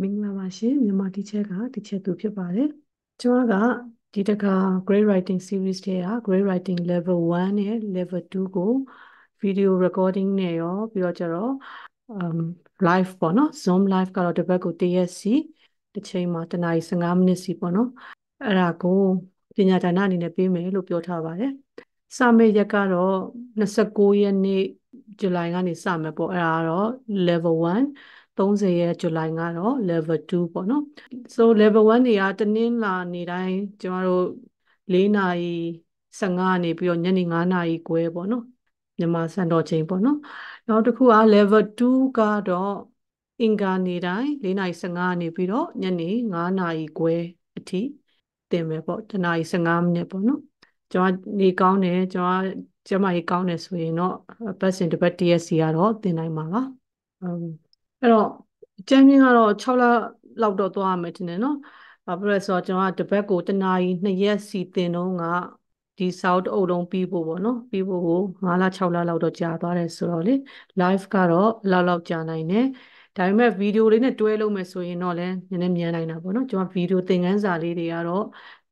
မင်္ဂလာပါရှင်မြန်မာ teacher က teacher သူဖြစ်ပါတယ်ကျွန်တော်ကဒီတခါ grade writing series ထဲက grade writing level 1နဲ့ level 2ကို video recording နဲ့ရောပြီးတော့ကျတော့ um live ပေါ့နော် zoom live ကတော့တစ်ပတ်ကိုတစ်ရက်စီတစ်ချိန်မှာတစ်နာရီ15မိနစ်စီပေါ့နော်အဲ့ဒါကိုပညာဒါနအနေနဲ့ပေးမယ်လို့ပြောထားပါတယ်စာမေးရက်ကတော့29ရက်နေ့ဇူလိုင်ကနေစမယ်ပေါ့အဲ့ဒါကတော့ level 1 30ရက်ဇူလိုင်ကတော့ level 2ပေါ့နော် so level 1တွေကတနင်္လာနေ့တိုင်းကျမတို့၄နာရီ15နေပြီးတော့ညနေ9နာရီခွဲပေါ့နော်မြန်မာစံတော်ချိန်ပေါ့နော်နောက်တစ်ခုက level 2ကတော့အင်္ဂါနေ့တိုင်း၄နာရီ15နေပြီးတော့ညနေ9နာရီခွဲအထိတင်မယ်ပေါ့တနာရီ15မိနစ်ပေါ့နော်ကျွန်တော်နေကောင်းတယ်ကျွန်တော်ကျမကြီးကောင်းတယ်ဆိုရင်တော့ပတ်စင်တစ်ပတ် TSC ကတော့တင်နိုင်မှာပါ အဲ့တော့အကျဉ်းချင်းကတော့6လလောက်တော့သွားရမယ်တင်တယ်နော်ဘာဖြစ်လဲဆိုတော့ကျွန်တော်ကတစ်ပတ်ကိုတနာရီ2ရက်စီတင်တော့ကဒီ south အုပ်လုံးပြီးဖို့ပေါ့နော်ပြီးဖို့ကို9လ6လလောက်တော့ကြာသွားတယ်ဆိုတော့လေ live ကတော့လောက်လောက်ကြာနိုင်တယ်ဒါပေမဲ့ဗီဒီယိုလေးနဲ့တွဲလုပ်မယ်ဆိုရင်တော့လည်းနည်းနည်းမြန်နိုင်တာပေါ့နော်ကျွန်တော်ဗီဒီယိုသင်ခန်းစာလေးတွေကတော့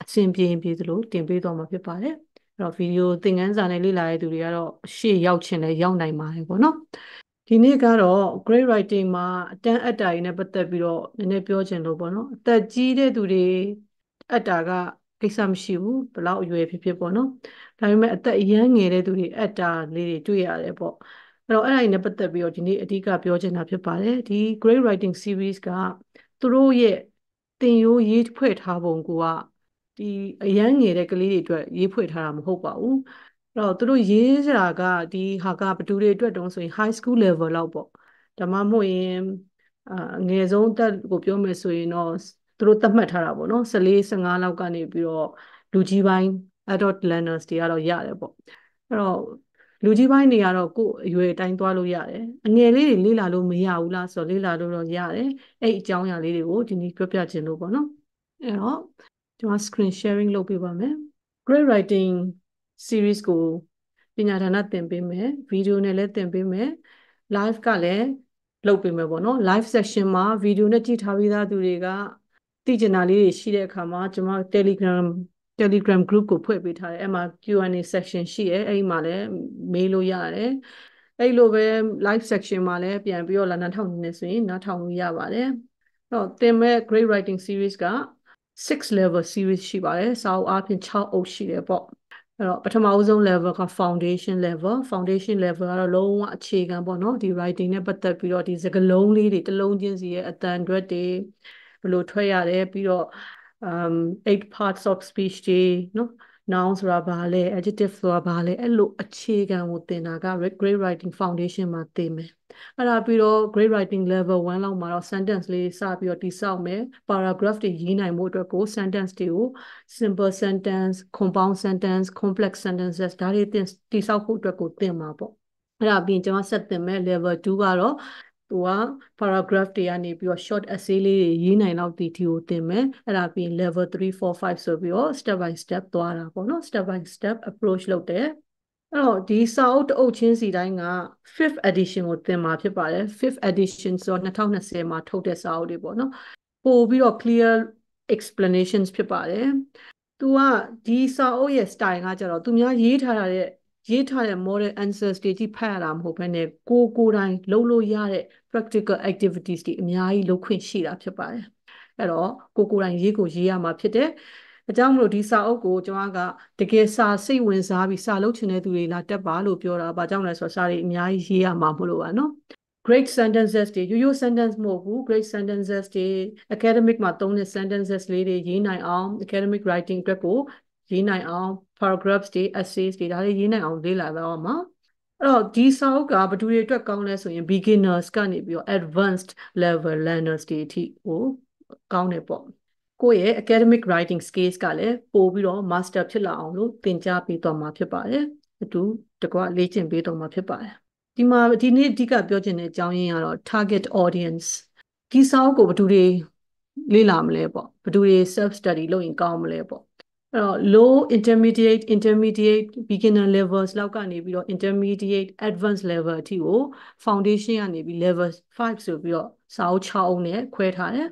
အဆင်ပြေပြေသလိုတင်ပေးသွားမှာဖြစ်ပါတယ်အဲ့တော့ဗီဒီယိုသင်ခန်းစာနဲ့လေ့လာရတဲ့သူတွေကတော့ရှေ့ရောက်ချင်လဲရောက်နိုင်ပါတယ်ပေါ့နော် ဒီနေ့ကတော့ grade writing မှာအတန်းအတ္တာရင်းနဲ့ပတ်သက်ပြီးတော့နည်းနည်းပြောချင်လို့ပေါ့နော်အသက်ကြီးတဲ့သူတွေအတ္တာကကိစ္စမရှိဘူးဘလောက်အရွယ်ဖြစ်ဖြစ်ပေါ့နော်ဒါပေမဲ့အသက်အရမ်းငယ်တဲ့သူတွေအတ္တာလေးတွေတွေ့ရတယ်ပေါ့အဲ့တော့အဲ့ဒါနဲ့ပတ်သက်ပြီးတော့ဒီနေ့အဓိကပြောချင်တာဖြစ်ပါတယ်ဒီ grade writing series ကသူတို့ရဲ့သင်ရိုးရေးဖွဲ့ထားပုံကဒီအရန်ငယ်တဲ့ကလေးတွေအတွက်ရေးဖွဲ့ထားတာမဟုတ်ပါဘူးအဲ့ တော့သူတို့ရေးစရာကဒီဟာကဘသူတွေအတွက်တုံးဆိုရင် high school level လောက်ပေါ့ဒါမှမဟုတ်ရင်အငယ်ဆုံးတက်ကိုပြောမယ်ဆိုရင်တော့သူတို့သတ်မှတ်ထားတာပေါ့နော်14 15လောက်ကနေပြီးတော့လူကြီးပိုင်း adult learners တွေကတော့ရတယ်ပေါ့အဲ့တော့လူကြီးပိုင်းတွေကတော့ကိုယ်အရွယ်အတိုင်းသွားလို့ရတယ်အငယ်လေးတွေလေ့လာလို့မရဘူးလားဆိုတော့လေ့လာလို့တော့ရတယ်အဲ့အကြောင်းအရာလေးတွေကိုဒီနေ့ပြောပြခြင်းလို့ပေါ့နော်အဲ့တော့ကျွန်တော် screen sharing လုပ်ပေးပါမယ် grade writing series ကိုပညာဌာနသင်ပေးမယ်ဗီဒီယိုနဲ့လည်းသင်ပေးမယ် live ကလည်းလုပ်ပေးမယ်ပေါ့နော် live section မှာဗီဒီယိုနဲ့ကြည့်ထားပြီးသားသူတွေကသိကျင်တာလေးတွေရှိတဲ့အခါမှာကျွန်မ Telegram Telegram group ကိုဖွဲ့ပေးထားတယ်အဲ့မှာ Q&A section ရှိရဲအဲ့ဒီမှာလည်းမေးလို့ရတယ်အဲ့လိုပဲ live section မှာလည်းပြန်ပြီးတော့လာနားထောင်နေဆိုရင်နားထောင်လို့ရပါတယ်အဲ့တော့သင်မဲ့ grade writing series က6 level series ရှိပါတယ်စာအုပ်အပြင်6အုပ်ရှိတယ်ပေါ့ အဲ့တော့ပထမအဆုံး level က foundation level foundation level ကတော့လုံးဝအခြေခံပေါ့နော်ဒီ writing နဲ့ပတ်သက်ပြီးတော့ဒီစကားလုံးလေးတွေတစ်လုံးချင်းစီရဲ့အတန်တွက်တွေဘယ်လိုထွက်ရတယ်ပြီးတော့ um eight parts of speech တွေနော် noun ဆိုတာဘာလဲ adjective ဆိုတာဘာလဲအဲ့လိုအခြေခံကိုသင်တာက grade writing foundation မှာသင်မယ်အဲ့ဒါပြီးတော့ grade writing level 1လောက်မှာတော့ sentence လေးစပြီးတော့တိစောက်မယ် paragraph တွေရေးနိုင်မှုအတွက်ကို sentence တွေကို simple sentence compound sentence complex sentences ဒါတွေတင်တိစောက်ဖို့အတွက်ကိုသင်မှာပေါ့အဲ့ဒါပြီးရင်ကျွန်မဆက်သင်မယ် level 2ကတော့ သူက paragraph တွေကနေပြီးတော့ short essay လေးတွေရေးနိုင်တော့ဒီ ठी ကိုသင်မယ်အဲ့ဒါပြီး level 3 4 5ဆိုပြီးတော့ step by step သွားတာပေါ့နော် step by step approach လုပ်တယ်အဲ့တော့ဒီစာအုပ်တအုပ်ချင်းစီတိုင်းက fifth edition ကိုသင်မှာဖြစ်ပါတယ် fifth edition ဆိုတော့2020မှာထုတ်တဲ့စာအုပ်တွေပေါ့နော်ပို့ပြီးတော့ clear explanations ဖြစ်ပါတယ်သူကဒီစာအုပ်ရဲ့ style ကကြတော့သူများရေးထားတဲ့ ရေးထားတဲ့ model answers တွေကြည့်ဖတ်ရတာမဟုတ်ဘဲနဲ့ကိုကိုတိုင်းလုပ်လို့ရတဲ့ practical activities တွေအများကြီးလုပ်ခွင့်ရှိတာဖြစ်ပါတယ်အဲ့တော့ကိုကိုတိုင်းရေးကိုရေးရမှာဖြစ်တယ်အကြောင်းမလို့ဒီစာအုပ်ကိုကျွန်တော်ကတကယ်စာစိတ်ဝင်စားပြီးစာလုပ်ချင်တဲ့သူတွေလာတက်ပါလို့ပြောတာ။ဘာကြောင့်လဲဆိုတော့စာတွေအများကြီးရေးရမှာမလို့ပါနော်။ great sentences တွေရိုးရိုး sentence မဟုတ်ဘူး great sentences တွေ academic မှာသုံးတဲ့ sentences လေးတွေရေးနိုင်အောင် academic writing အတွက်ကို ရေးနိုင်အောင် paragraphs တွေ essays တွေဒါတွေရေးနိုင်အောင်လေ့လာတော့မှာအဲ့တော့ဒီစာအုပ်ကဘယ်သူတွေအတွက်ကောင်းလဲဆိုရင် beginners ကနေပြီးတော့ advanced level learners တွေအထိကိုကောင်းတယ်ပေါ့ကိုယ့်ရဲ့ academic writing skills ကလည်းပို့ပြီးတော့ master ဖြစ်လာအောင်လို့သင်ကြားပေးတော့မှာဖြစ်ပါတယ်အတူတကွလေ့ကျင့်ပေးတော့မှာဖြစ်ပါတယ်ဒီမှာဒီနေ့အဓိကပြောချင်တဲ့အကြောင်းရင်းကတော့ target audience ဒီစာအုပ်ကိုဘယ်သူတွေလေ့လာမလဲပေါ့ဘယ်သူတွေ self study လုပ်ရင်ကောင်းမလဲပေါ့ အဲ့တော့ low intermediate intermediate beginner levels လောက်ကနေပြီးတော့ intermediate advanced level အထိကို foundation ကနေပြီး level 5ဆိုပြီးတော့စာအုပ်6အုပ်နဲ့ခွဲထားတယ်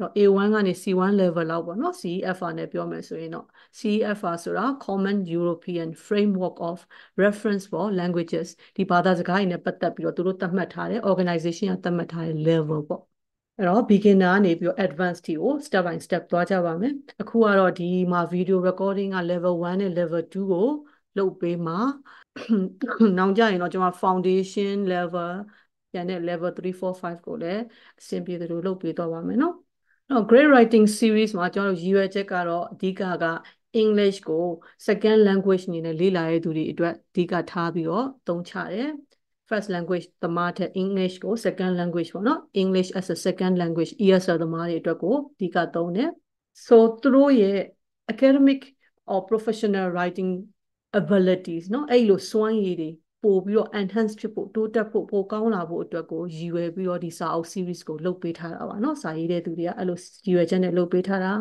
တော့ A1 ကနေ C1 level လောက်ပေါ့နော် CEFR နဲ့ပြောမယ်ဆိုရင်တော့ CEFR ဆိုတာ Common European Framework of Reference for Languages ဒီဘာသာစကားတွေနဲ့ပတ်သက်ပြီးတော့သူတို့သတ်မှတ်ထားတဲ့ organization ကသတ်မှတ်ထားတဲ့ level ပေါ့ အဲ့တော့ beginner ကနေပြီးတော့ advanced တီကို step by step သွားကြပါမယ်အခုကတော့ဒီမှာ video recording က level 1နဲ့ level 2ကိုလုပ်ပေးမှာနောက်ကြရင်တော့ကျွန်မ foundation level ပြန်တဲ့ level 3 4 5ကိုလည်းအဆင်ပြေသလိုလုပ်ပေးတော့ပါမယ်နော်တော့ grade writing series မှာကျွန်တော်တို့ရည်ရွယ်ချက်ကတော့အဓိကက English ကို second language အနေနဲ့လေ့လာရတဲ့သူတွေအတွက်အဓိကထားပြီးတော့သုံးချတယ် first language သမားတဲ့ English ကို second language ပေါ့နော် English as a second language ESL သမားတွေအတွက်ကိုအဓိကသုံးတယ် so သူတို့ရဲ့ academic or professional writing abilities เนาะအဲ့လိုစွမ်းရည်တွေပို့ပြီးတော့ enhance ဖြစ်ဖို့တိုးတက်ဖို့ပိုကောင်းလာဖို့အတွက်ကိုရည်ရွယ်ပြီးတော့ဒီစာအုပ် series ကိုလုပ်ပေးထားတာပါเนาะစာရေးတဲ့သူတွေကအဲ့လိုရည်ရွယ်ချက်နဲ့လုပ်ပေးထားတာ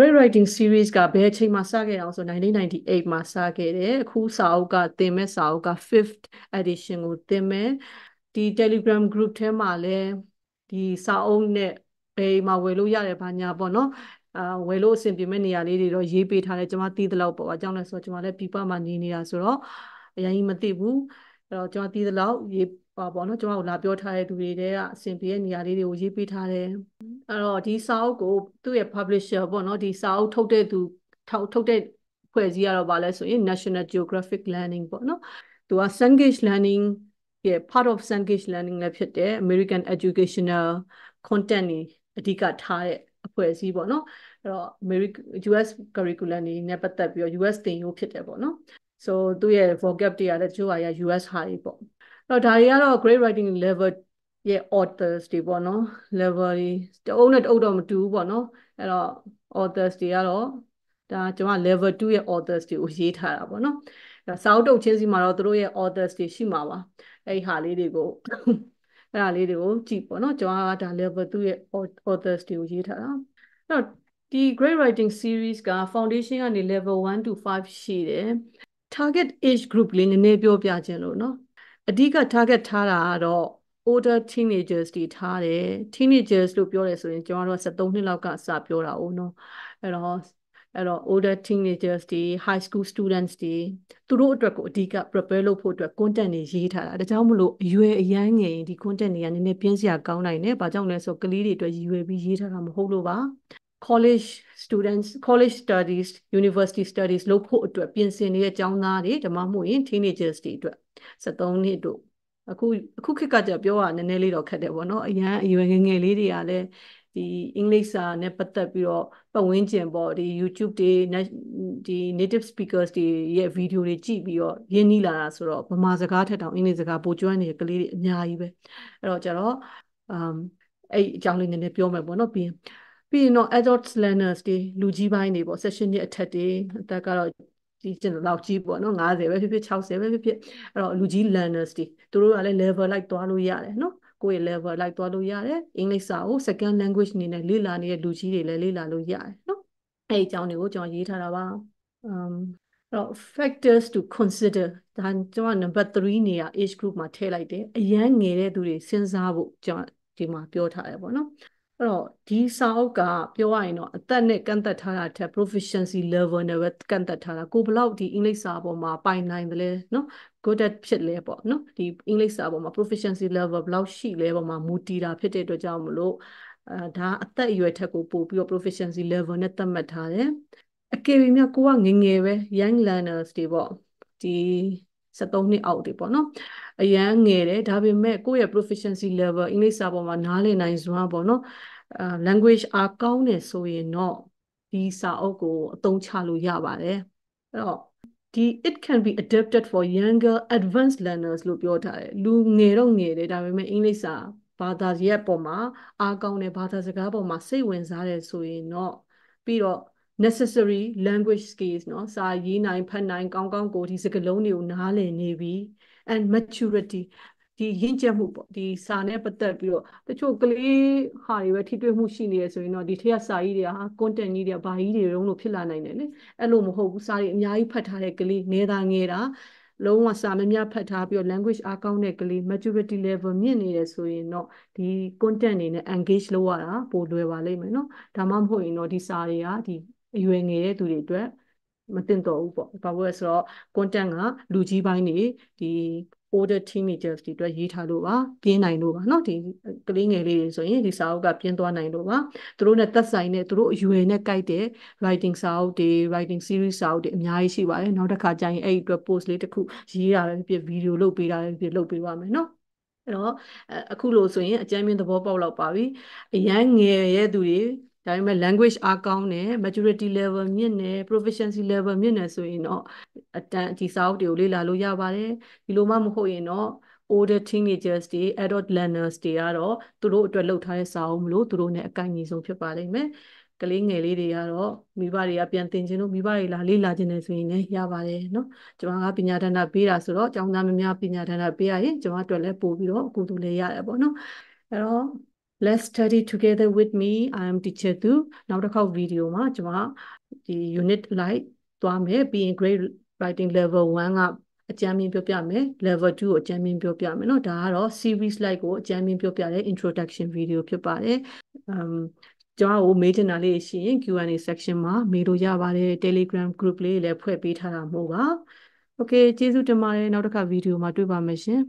Great Writing Series ကဘယ်အချိန်မှာစခဲ့အောင်ဆို1998မှာစခဲ့တယ်အခုစာအုပ်ကသင်မဲ့စာအုပ်က 5th edition ကိုသင်မဲ့ဒီ Telegram group ထဲမှာလည်းဒီစာအုပ်နဲ့ဘယ်မှာဝယ်လို့ရတယ်ဘာညာပေါ့နော်အာဝယ်လို့အဆင်ပြေမဲ့နေရာလေးတွေတော့ရေးပေးထားတယ်ကျွန်မသိသလောက်ပေါ့အကြောင်းလဲဆိုတော့ကျွန်မလည်းပြပမှာနေနေတာဆိုတော့အရင်ကြီးမသိဘူးအဲ့တော့ကျွန်တော်သိသလောက်ရေးပါပေါ့နော်ကျွန်တော်လာပြောထားတဲ့သူတွေတဲကအဆင်ပြေတဲ့နေရာလေးတွေကိုရေးပေးထားတယ် အဲ့တော့ဒီစာအုပ်ကိုသူ့ရဲ့ publisher ပေါ့နော်ဒီစာအုပ်ထုတ်တဲ့သူထုတ်ထုတ်တဲ့ဖွဲ့စည်းရတော့ဗာလဲဆိုရင် National Geographic Learning ပေါ့နော်သူက Cengage Learning ရဲ့ part of Cengage Learning လည်းဖြစ်တဲ့ American Educational Content တွေအဓိကထားတဲ့အဖွဲ့အစည်းပေါ့နော်အဲ့တော့ American US curriculum တွေနဲ့ပတ်သက်ပြီးတော့ US သင်ရိုးဖြစ်တယ်ပေါ့နော် so သူ့ရဲ့ vocab တွေကလည်းချိုးရ US ဟာတွေပေါ့တော့ဒါတွေကတော့ grade writing level ရဲ့ authors တွေပေါ့နော် level တွေတအုပ်နဲ့တအုပ်တော့မတူဘူးပေါ့နော်အဲ့တော့ authors တွေကတော့ဒါကျွန်မ level 2ရဲ့ authors တွေကိုရေးထားတာပေါ့နော်ဒါစာအုပ်တုပ်ချင်းစီမှာတော့သူတို့ရဲ့ authors တွေရှိမှာပါအဲ့ဒီဟာလေးတွေကိုအဲ့ဒါလေးတွေကိုကြည့်ပေါ့နော်ကျွန်မကဒါ level 2ရဲ့ authors တွေကိုရေးထားတာအဲ့တော့ဒီ grade writing series က foundation ကနေ level 1 to 5ရှိတယ် target age group လေးနည်းနည်းပြောပြခြင်းလို့เนาะအဓိက target ထားတာကတော့ older teenagers တွေထားတယ် teenagers လို့ပြောတယ်ဆိုရင်ကျွန်တော်တို့73နှစ်လောက်ကစပြောတာ ਉਹ နော်အဲ့တော့အဲ့တော့ older teenagers တွေ high school students တွေသူတို့အတွက်ကိုအဓိက prepare လုပ်ဖို့အတွက် content တွေရေးထားတာဒါကြောင့်မလို့အရွယ်အရန်ငယ်ဒီ content တွေကနည်းနည်းပြင်းစရာကောင်းနိုင်တယ်ဘာကြောင့်လဲဆိုကလေးတွေအတွက်ရည်ရွယ်ပြီးရေးထားတာမဟုတ်လို့ပါ college students college studies university studies လုပ်ဖို့အတွက်ပြင်ဆင်နေတဲ့အကြောင်းသားတွေဓမ္မမို့ရင် teenagers တွေအတွက်73နှစ်တို့ အခုအခုခေတ်ကကြပြောရနည်းနည်းလေးတော့ခက်တယ်ပေါ့နော်အရန်အရွယ်ငယ်ငယ်လေးတွေကလည်းဒီအင်္ဂလိပ်စာနဲ့ပတ်သက်ပြီးတော့ပတ်ဝန်းကျင်ပေါ့ဒီ YouTube တွေဒီ native speakers တွေရဲ့ဗီဒီယိုတွေကြည့်ပြီးတော့ရင်းနှီးလာတာဆိုတော့ဗမာစကားထက်တောင်အင်္ဂလိပ်စကားပိုကျွမ်းနေတဲ့ကလေးတွေအများကြီးပဲအဲ့တော့ကျတော့ um အဲ့အကြောင်းလေးနည်းနည်းပြောမယ်ပေါ့နော်ပြီးရင်ပြီးရင်တော့ adult learners တွေလူကြီးပိုင်းတွေပေါ့ session ရဲ့အထက်တွေအသက်ကတော့ ဒီကျင်တော့ကြီးပေါ့နော်90ပဲဖြစ်ဖြစ်60ပဲဖြစ်ဖြစ်အဲ့တော့လူကြီး learners တွေသူတို့ကလည်း level လိုက်သွားလို့ရတယ်နော်ကိုယ့်ရဲ့ level လိုက်သွားလို့ရတယ်အင်္ဂလိပ်စာကို second language အနေနဲ့လေ့လာနေတဲ့လူကြီးတွေလည်းလေ့လာလို့ရတယ်နော်အဲ့ဒီအကြောင်းတွေကိုကျွန်တော်ရေးထားတာပါ um တော့ factors to consider ဒါကျွန်တော် number 3နေရာ age group မှာထည့်လိုက်တယ်အရန်ငယ်တဲ့သူတွေစဉ်းစားဖို့ကျွန်တော်ဒီမှာပြောထားတယ်ပေါ့နော် အဲ့တော့ဒီစာအုပ်ကပြောရရင်တော့အသက်နဲ့ကန့်သက်ထားတာထက် proficiency level နဲ့ပဲကန့်သက်ထားတာကိုဘလောက်ဒီအင်္ဂလိပ်စာပေါ်မှာပိုင်နိုင်တယ်လဲနော် good at ဖြစ်လဲပေါ့နော်ဒီအင်္ဂလိပ်စာပေါ်မှာ proficiency level ဘလောက်ရှိလဲပေါ်မှာမူတည်တာဖြစ်တဲ့အတွက်ကြောင့်မလို့အဲဒါအသက်အရွယ်ထက်ကိုပို့ပြီးတော့ proficiency level နဲ့သတ်မှတ်ထားတယ်အကယ်၍များကိုကငငယ်ပဲ young learners တွေပေါ့ဒီ 73နှစ်အောက်တွေပေါ့နော်အရန်ငယ်တယ်ဒါပေမဲ့ကိုယ့်ရဲ့ proficiency level အင်္ဂလိပ်စာပေါ်မှာနားလည်နိုင်စွမ်းပေါ့နော်အာ language အားကောင်းတယ်ဆိုရင်တော့ဒီစာအုပ်ကိုအသုံးချလို့ရပါတယ်အဲ့တော့ဒီ it can be adapted for younger advanced learners လို့ပြောထားတယ်လူငယ်တော့ငယ်တယ်ဒါပေမဲ့အင်္ဂလိပ်စာဘာသာရပ်ပေါ်မှာအားကောင်းတယ်ဘာသာစကားပေါ်မှာစိတ်ဝင်စားတယ်ဆိုရင်တော့ပြီးတော့ necessary language skills เนาะစာရေးနိုင်ဖတ်နိုင်ကောင်းကောင်းကိုဒီစကားလုံးတွေကိုနားလည်နေပြီ and maturity ဒီရင့်ကျက်မှုပေါ့ဒီစာနဲ့ပတ်သက်ပြီးတော့တချို့ကလေးဟာတွေပဲထိတွေ့မှုရှိနေရဆိုရင်တော့ဒီထက်စာကြီးတွေဟာ content ကြီးတွေဘာကြီးတွေတုံးလို့ဖြစ်လာနိုင်တယ်လေအဲ့လိုမဟုတ်ဘူးစာတွေအများကြီးဖတ်ထားတဲ့ကလေးနေတာငယ်တာလုံးဝစာမများဖတ်ထားပြီးတော့ language အားကောင်းတဲ့ကလေး maturity level မြင့်နေတယ်ဆိုရင်တော့ဒီ content တွေနဲ့ engage လုပ်ရတာပိုလွယ်ပါလိမ့်မယ်နော်ဒါမှမဟုတ်ရင်တော့ဒီစာတွေကဒီ အရွယ်ငယ်တဲ့သူတွေအတွက်မတင်တော့ဘူးပေါ့ဘာလို့လဲဆိုတော့ content ကလူကြီးပိုင်းတွေဒီ older teenagers တွေအတွက်ရေးထားလို့ပါပြင်းနိုင်လို့ပါเนาะဒီကလေးငယ်လေးတွေဆိုရင်ဒီစာအုပ်ကပြင်းသွားနိုင်လို့ပါသူတို့နဲ့သက်ဆိုင်တဲ့သူတို့အရွယ်နဲ့ကိုက်တဲ့ writing စာအုပ်တွေ writing series စာအုပ်တွေအများကြီးရှိပါတယ်နောက်တစ်ခါကျရင်အဲ့ဒီအတွက် post လေးတစ်ခုရေးတာပဲဖြစ်ဗီဒီယိုလုပ်ပေးတာပဲဖြစ်လုပ်ပေးပါမယ်เนาะအဲ့တော့အခုလို့ဆိုရင်အကြမ်းမြင့်သဘောပေါက်တော့ပါပြီအရန်ငယ်ရဲ့သူတွေ ဒါပေမဲ့ language အားကောင်းတယ် maturity level မြင့်တယ် proficiency level မြင့်တယ်ဆိုရင်တော့အတန်းဒီစာအုပ်တွေကိုလေ့လာလို့ရပါတယ်ဒီလိုမှမဟုတ်ရင်တော့ older teenagers တွေ adult learners တွေကတော့သူတို့အတွက်လုပ်ထားတဲ့စာအုပ်မလို့သူတို့ ਨੇ အကိုင်ကြီးဆုံးဖြစ်ပါလိမ့်မယ်ကလေးငယ်လေးတွေကတော့မိဘတွေကပြန်သင်ခြင်းလို့မိဘတွေလာလေ့လာခြင်းနဲ့ဆိုရင်လည်းရပါတယ်เนาะကျွန်မကပညာဒဏ္ဍပေးတာဆိုတော့ကျောင်းသားများများပညာဒဏ္ဍပေးရရင်ကျွန်မအတွက်လည်းပို့ပြီးတော့အကူအညီလည်းရတယ်ပေါ့နော်အဲ့တော့ let's study together with me i am teacher သူနောက်တစ်ခေါက်ဗီဒီယိုမှာကျွန်မဒီ unit like သွားမယ်ပြီးရင် grade writing level 1ကအကြမ်းမြင်ပြောပြမယ် level 2ကိုအကြမ်းမြင်ပြောပြမယ်เนาะဒါကတော့ series like ကိုအကြမ်းမြင်ပြောပြတဲ့ introduction video ဖြစ်ပါတယ် um ကျွန်တော်ကိုမေးချင်တာလေးရှိရင် Q&A section မှာမေးလို့ရပါတယ် Telegram group လေးလည်းဖွဲ့ပေးထားတာမို့ပါ Okay ကျေးဇူးတင်ပါတယ်နောက်တစ်ခါဗီဒီယိုမှာတွေ့ပါမယ်ရှင်